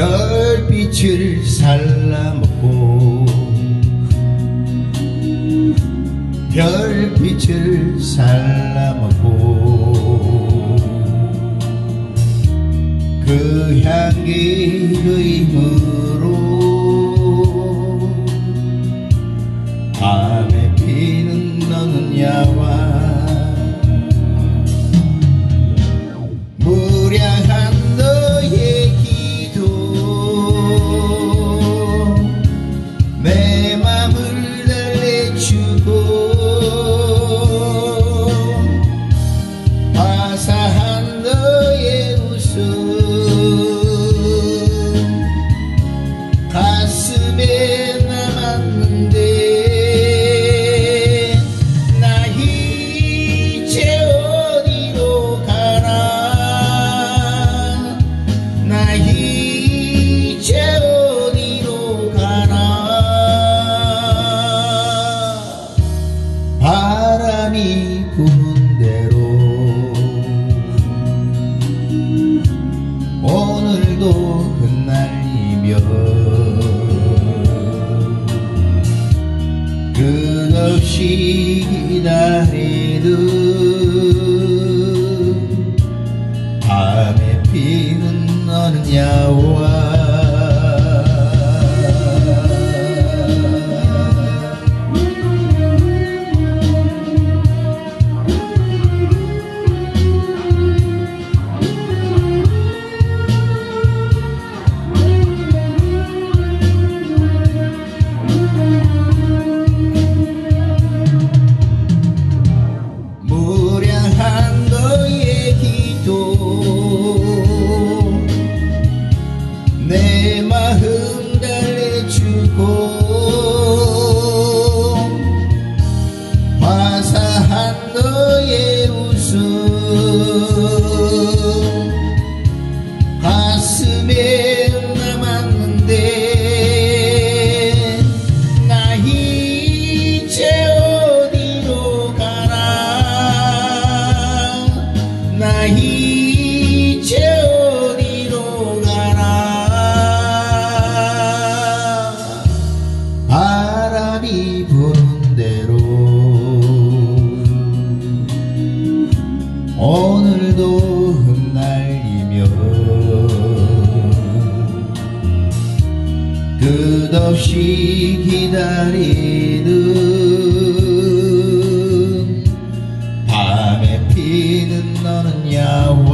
별빛을 살라먹고 별빛을 살라먹고 그 향기의 힘으로 바람이 부는 대로. 오늘도 흩날리며 끝없이 기다리듯 밤에 피는 너는 야와 대로. 오늘도 흩날리며 끝없이 기다리는 밤에 피는 너는 야호